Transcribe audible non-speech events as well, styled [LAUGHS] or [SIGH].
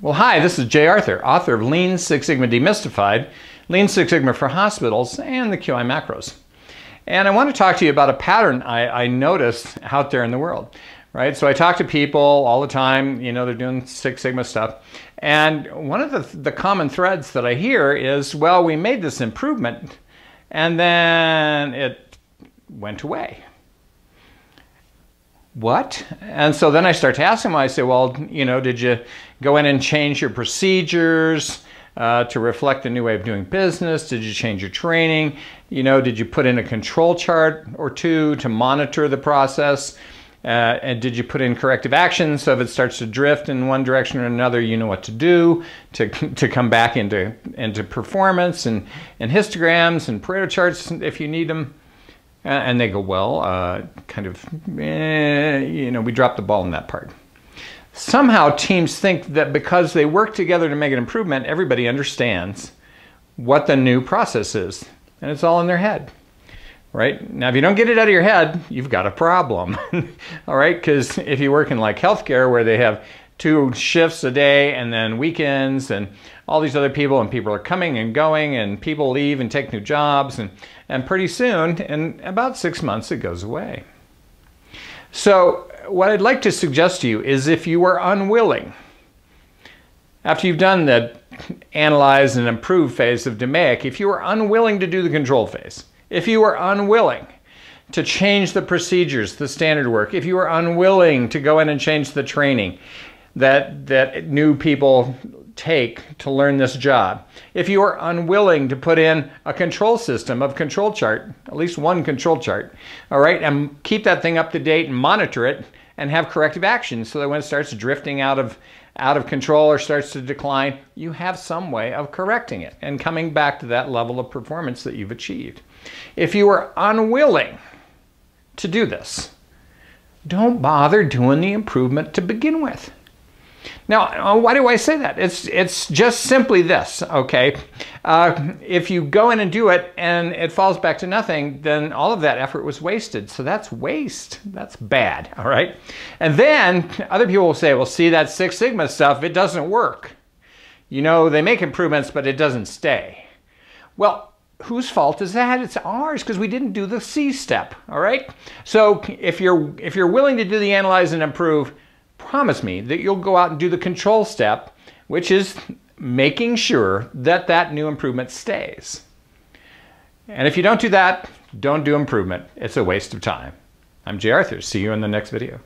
Well, hi, this is Jay Arthur, author of Lean Six Sigma Demystified, Lean Six Sigma for Hospitals, and the QI Macros. And I want to talk to you about a pattern I, I noticed out there in the world, right? So I talk to people all the time, you know, they're doing Six Sigma stuff. And one of the, the common threads that I hear is, well, we made this improvement and then it went away what? And so then I start to ask them, I say, well, you know, did you go in and change your procedures uh, to reflect the new way of doing business? Did you change your training? You know, did you put in a control chart or two to monitor the process? Uh, and did you put in corrective actions so if it starts to drift in one direction or another, you know what to do to, [LAUGHS] to come back into, into performance and, and histograms and Pareto charts if you need them? And they go, well, uh, kind of, eh, you know, we dropped the ball in that part. Somehow teams think that because they work together to make an improvement, everybody understands what the new process is. And it's all in their head, right? Now, if you don't get it out of your head, you've got a problem, [LAUGHS] all right? Because if you work in like healthcare where they have two shifts a day and then weekends and all these other people and people are coming and going and people leave and take new jobs and, and pretty soon in about six months it goes away. So what i'd like to suggest to you is if you are unwilling after you've done the analyze and improve phase of DMAIC, if you are unwilling to do the control phase, if you are unwilling to change the procedures, the standard work, if you are unwilling to go in and change the training, that, that new people take to learn this job. If you are unwilling to put in a control system of control chart, at least one control chart, all right, and keep that thing up to date and monitor it and have corrective actions so that when it starts drifting out of out of control or starts to decline, you have some way of correcting it and coming back to that level of performance that you've achieved. If you are unwilling to do this, don't bother doing the improvement to begin with. Now, uh, why do I say that? It's, it's just simply this, okay? Uh, if you go in and do it and it falls back to nothing, then all of that effort was wasted. So that's waste. That's bad, all right? And then other people will say, well, see, that Six Sigma stuff, it doesn't work. You know, they make improvements, but it doesn't stay. Well, whose fault is that? It's ours because we didn't do the C step, all right? So if you're, if you're willing to do the analyze and improve, promise me that you'll go out and do the control step, which is making sure that that new improvement stays. And if you don't do that, don't do improvement. It's a waste of time. I'm Jay Arthur. See you in the next video.